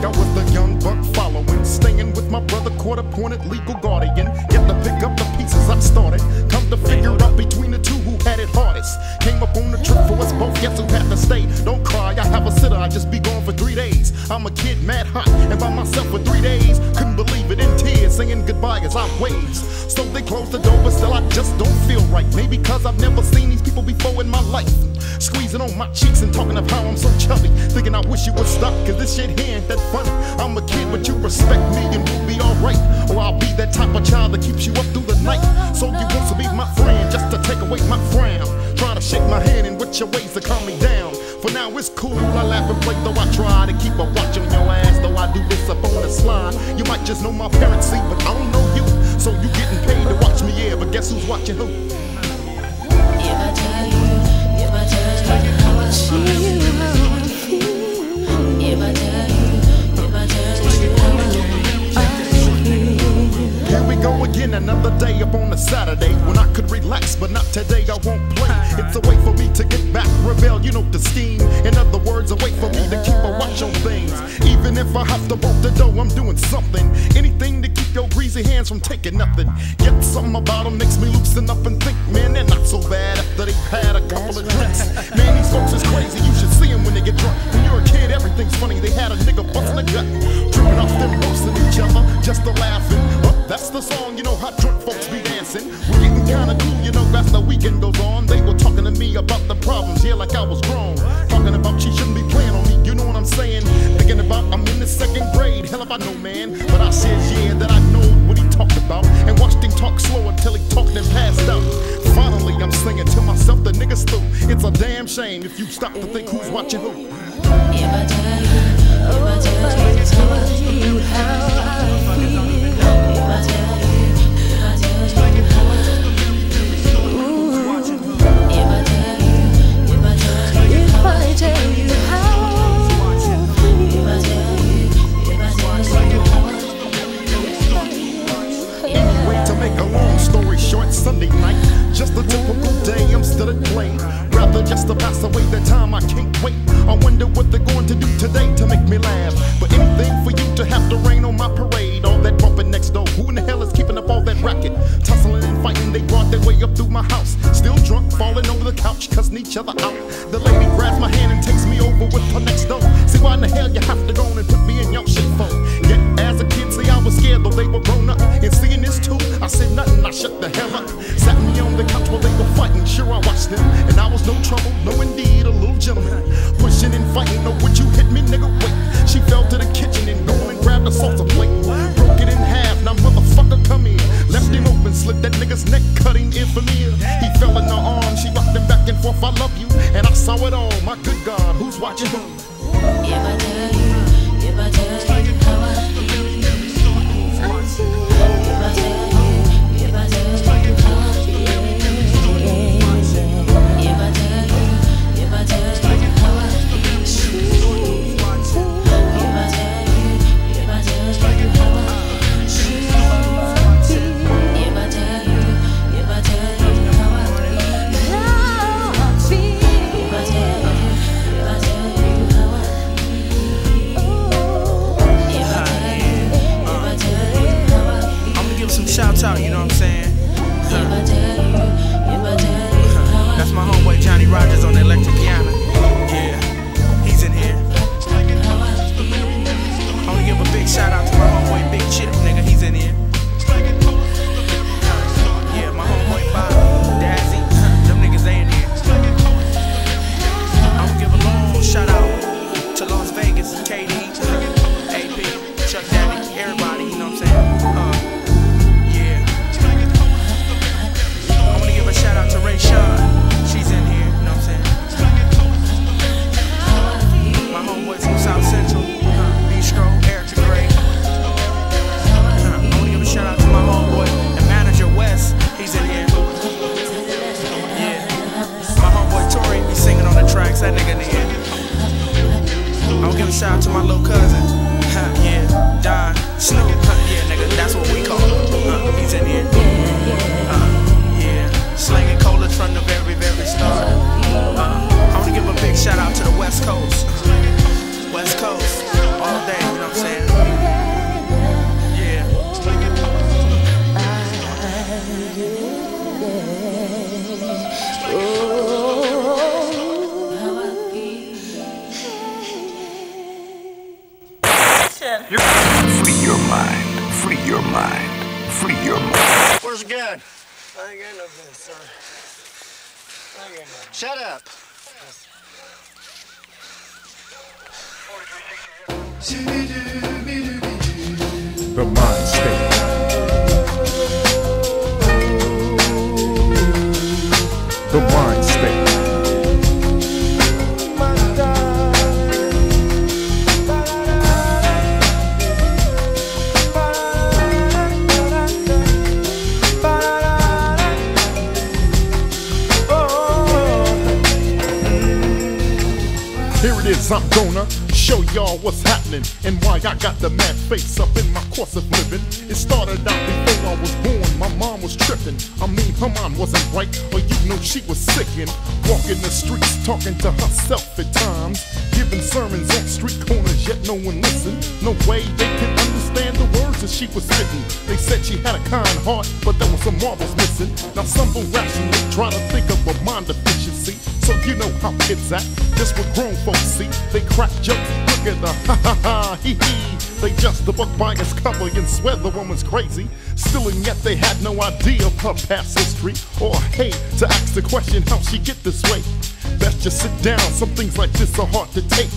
I was the young buck following, staying with my brother, court-appointed legal guardian. Yet to pick up the pieces I started, come to figure out between the two who had it hardest. Came up on the trip for us both, guess who had to stay? Don't cry, I have a sitter, I just be gone for three days. I'm a kid, mad hot, and by myself for three days. Couldn't believe it in tears, saying goodbye as I waves. So they closed the door, but still I just don't feel right. Maybe cause I've never seen these people before in my life. Squeezing on my cheeks and talking of how I'm so chubby. Thinking I wish you would stop, cause this shit here ain't that funny. I'm a kid, but you respect me and we'll be alright. Or I'll be that type of child that keeps you up through the night. So you want to be my friend just to take away my frown. Try to shake my hand in with your ways to calm me down. For now it's cool, I laugh and play though I try to keep a watch on your ass. Though I do this up on the slide. You might just know my parents see, but I don't know you. So you getting paid to watch me, yeah, but guess who's watching who? But you, yeah, but Here we go again, another day up on a Saturday when I could relax, but not today. I won't play. It's a way for me to get back, rebel, you know the scheme. In other words, a way for me to keep a watch on things. Even if I have to walk the dough, I'm doing something. Anything to keep your greasy hands from taking nothing. Yet something about them makes me loosen up and think, man, they're not so bad after they've had a couple of drinks. Man, these folks is crazy. You should see them when they get drunk. When you're a kid, everything's funny. They had a nigga busting a gut, tripping off them roasting each other, just a laughing. That's the song, you know how drunk folks be dancing. We're getting kinda cool, you know, as the weekend goes on. They were talking to me about the problems, yeah, like I was grown. Talking about she shouldn't be playing on me, you know what I'm saying? Thinking about I'm in the second grade, hell if I know, man. But I said, yeah, that I know what he talked about. And watched him talk slow until he talked and passed out. Finally, I'm singing to myself, the niggas through. It's a damn shame if you stop to think who's watching who. Anyway, to make a long story short, Sunday night, just a typical day, I'm still at play. Rather just to pass away the time, I can't wait. I wonder what they're going to do today to make me laugh. But anything for you to have to rain on my parade, all that bumping next door. Who in the hell is keeping up all that racket? Tussling and fighting, they brought their way up through my house. Still drunk, falling over the couch, cussing each other out. The lady grabs my hand and takes me over with her next door. See why in the hell you have to go and put me in your shit for? Yet as a kid, see I was scared though they were grown up. And seeing this too, I said nothing, I shut the hell up. Sat me on the couch while they were fighting, sure I watched them. And I was no trouble, no indeed, a little gentleman. Pushing and fighting, no, would you hit me, nigga? Wait, she fell to the kitchen and go and grabbed a salsa plate. Broke it in half, now motherfucker, come here. Left him open, slit that nigga's neck, cutting him. He fell in her arms, she rocked him back and forth, I love you. And I saw it all, my good God, who's watching who? If I tell you. talk, you know what I'm saying? That's my homeboy Johnny Rogers on the electric piano. Yeah, he's in here. I wanna give a big shout out to my homeboy Big Chip now. The tracks. That nigga in here. I wanna give a shout out to my little cousin. Huh, yeah. Don Snoop. Huh, yeah, nigga. That's what we call him. Uh, he's in here. Uh, yeah. Slanging colas from the very, very start. Uh, I wanna give a big shout out to the West Coast. West Coast. All day, you know what I'm saying? Mind. Where's the gun? I ain't got no gun, sir. I ain't got no. Shut up. The I'm gonna show y'all what's happening and why I got the mad face up in my course of living. It started out before I was born, my mom was tripping. I mean, her mind wasn't right, or you know she was sickin'. Walking the streets, talking to herself at times. Giving sermons on street corners, yet no one listened. No way they could understand the words that she was spitting. They said she had a kind heart, but there was some marbles missing. Now some rationally try to think of a mind deficiency. So you know how kids act, just what grown folks see. They crack jokes, look at the ha ha ha hee hee. They judge the book by its cover and swear the woman's crazy. Still and yet they had no idea of her past history. Or hey, to ask the question how she get this way. Best just sit down, some things like this are hard to take.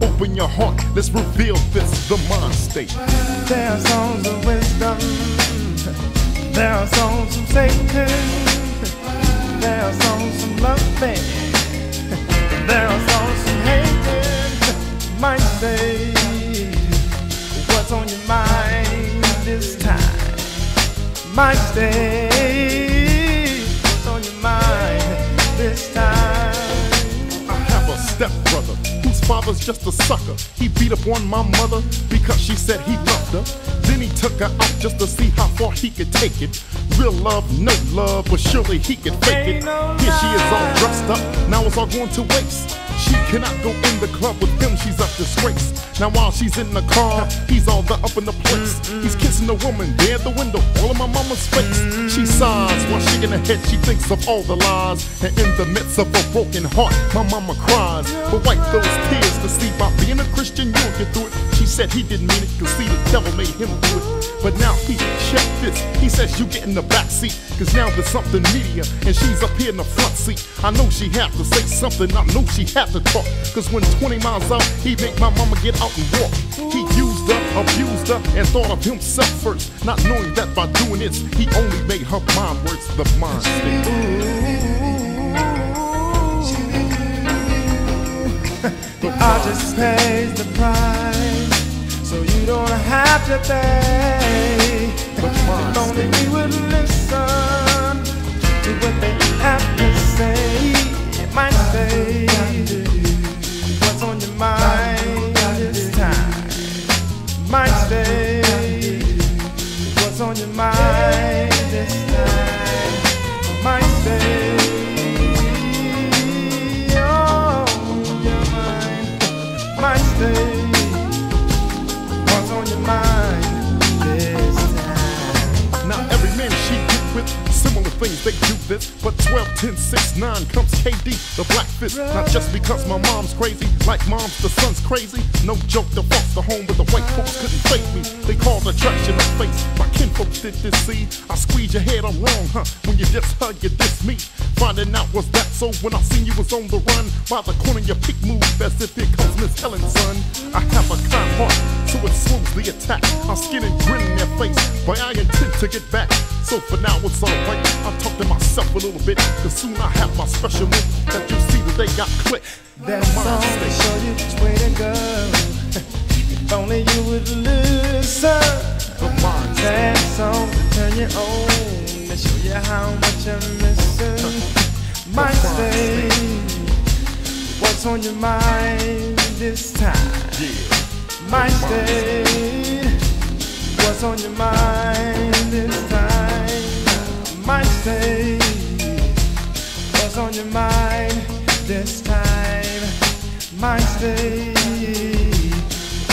Open your heart, let's reveal this, the mind state. There are songs of wisdom. There are songs of Satan. There are songs of loving. There are songs of hating. Might say what's on your mind this time. Might say what's on your mind this time. I have a stepbrother whose father's just a sucker. He beat up on my mother because she said he loved her. Then he took her out just to see how far he could take it. Real love, no love, but surely he could fake it. Here she is all dressed up, now it's all going to waste. She cannot go in the club with him, she's a disgrace. Now while she's in the car, he's all the up in the place. He's kissing the woman there at the window, all in my mama's face. She sighs while shaking her head, she thinks of all the lies. And in the midst of a broken heart, my mama cries. But wipe those tears to see by being a Christian, you'll get through it. She said he didn't mean it, cause see the devil made him do it. But now he check this. He says you get in the back seat, cause now there's something media, and she's up here in the front seat. I know she have to say something, I know she have to talk. Cause when 20 miles out, he make my mama get out and walk. He used her, abused her, and thought of himself first. Not knowing that by doing this, he only made her mind worse, the mind I just pays the price, so you don't have to pay. But If only we would listen to what they have to say. Might say what's on your mind? This time. What's on your mind? This time. Oh, your mind with similar things they do this. But 12, 10, 6, 9 comes KD, the black fist. Not just because my mom's crazy, like moms, the son's crazy. No joke, the foster home where the white folks couldn't fake me. They called attraction a face. My kinfolks did this, see. I squeeze your head, I'm wrong, huh? When you diss her, you diss me. Finding out was that so when I seen you was on the run. By the corner, your pick move as if it comes Miss Helen, son. I have a kind heart, so it smooths the attack. I skin and grin in their face, but I intend to get back. So for now, it's alright. I talk to myself a little bit, cause soon I have my special move that you see that they got clicked. That song to show you which way to go. if only you would listen. That song to turn you on to show you how much I'm missing. Might say what's on your mind this time. Might say what's on your mind say what's on your mind this time. Might say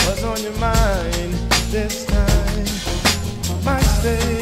what's on your mind this time. Might say.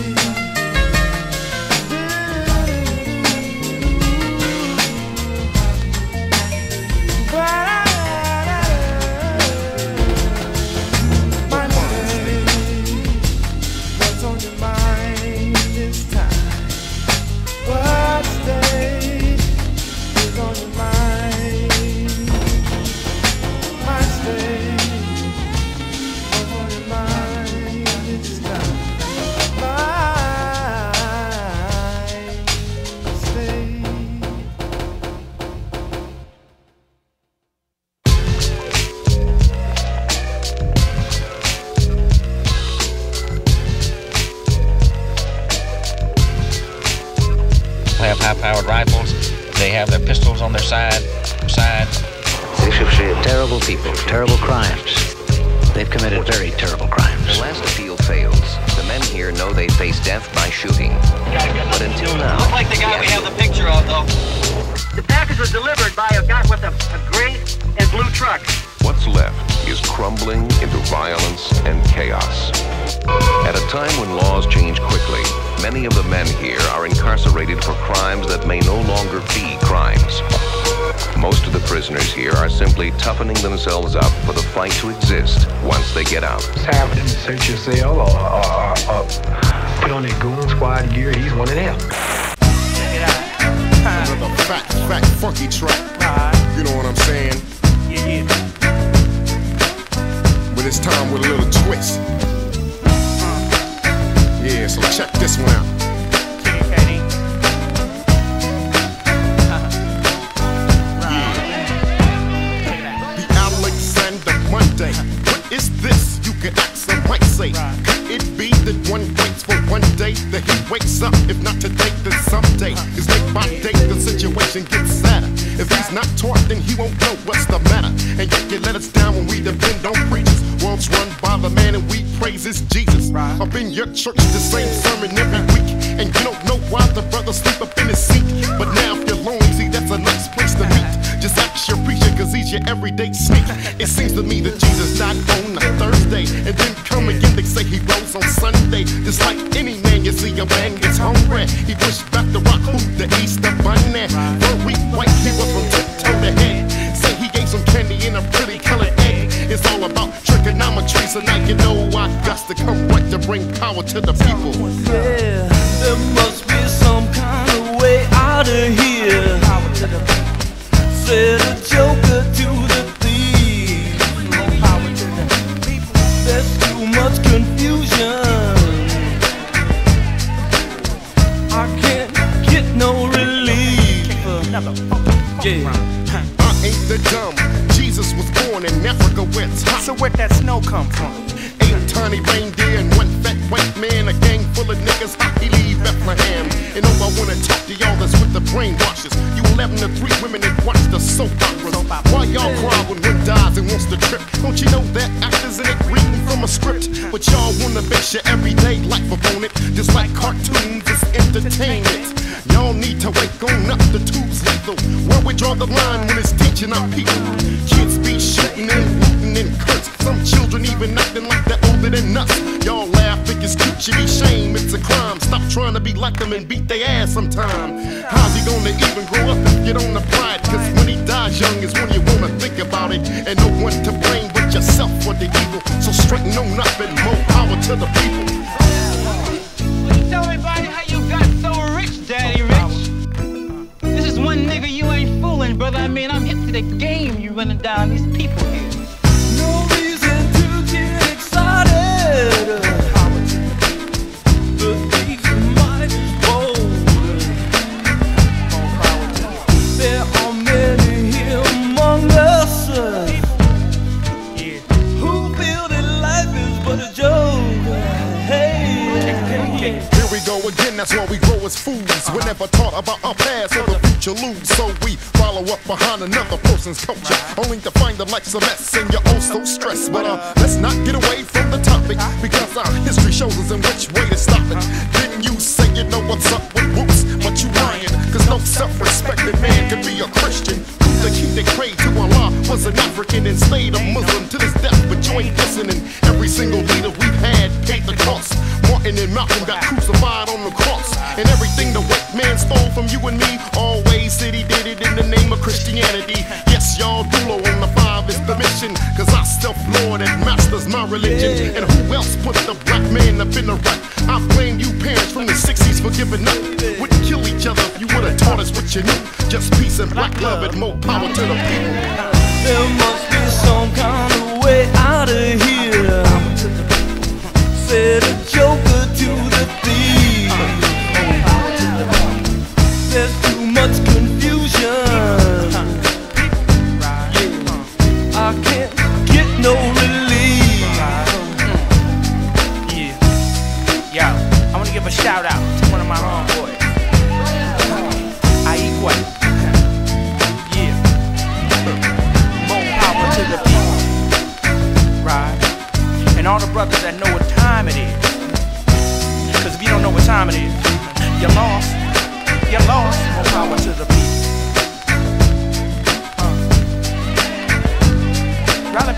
It be that one waits for one day that he wakes up? If not today, then someday. Cause day by day the situation gets sadder. If he's not taught, then he won't know what's the matter. And yet you let us down when we depend on preachers. World's run by the man and we praise his Jesus. Up in your church, the same sermon every week. And you don't know why the brother sleep up in his seat. But now if you're lonely, see that's a nice place to meet. Just ask your preacher, cause he's your everyday sneak. It seems to me that Jesus died on a Thursday. And then come again, they say he rose on Sunday. Just like any man, you see a man gets hungry. He pushed back the rock, who the Easter bunny. For a week white, he was from tip toe to head. Say he gave some candy in a pretty colored egg. It's all about trigonometry, so now you know I got to come right to bring power to the people. Yeah, there must be some kind of way out of here. Said a joker to the thief. There's too much confusion. I can't get no relief. Yeah. I ain't the dumb. Jesus was born in Africa where it's hot. So where'd that snow come from? Eight tiny reindeer and one fat white man. A gang full of niggas. He leave Bethlehem? Wanna talk to y'all that's with the brainwashes. You 11 to 3 women that watch the soap operas. Why y'all cry when one dies and wants to trip? Don't you know that actors in it reading from a script? But y'all wanna base your everyday life upon it. Just like cartoons, it's entertainment. Y'all need to wake on up, the tube's lethal. Where we draw the line when it's teaching our people. Kids be shooting and looting and curse. Some children even acting like they're older than us. Y'all should be shame. It's a crime. Stop trying to be like them and beat their ass sometime. How's he gonna even grow up if you don't apply it? Cause when he dies young is when you wanna think about it. And no one to blame but yourself for the evil. So straighten on up and more power to the people. Tell everybody how you got so rich, Daddy Rich. This is one nigga you ain't fooling, brother. I mean, I'm hip to the game. You running down these people that's why we grow as fools. We're never taught about our past or the future lose. So we follow up behind another person's culture, only to find the life's a mess and you're all so stressed. But uh, let's not get away from the topic because our history shows us in which way to stop it. Didn't you say you know what's up with roots? But you lying, cause no self respecting man could be a Christian. The king that prayed to Allah was an African and stayed a Muslim to this death, but you ain't listening. Every single leader we've had paid the cost. Martin and Malcolm got crucified on. And everything the white man stole from you and me, always said he did it in the name of Christianity. Yes, y'all dulo on the five is the mission. Cause I self-lord and masters my religion. And who else put the black man up in the rut? I blame you parents from the 60s for giving up. Wouldn't kill each other if you would've taught us what you knew. Just peace and black love and more power to the people. there must be some kind of way out of here. Said a joker to time it is. You lost, you lost. More power to the people. Uh. Rally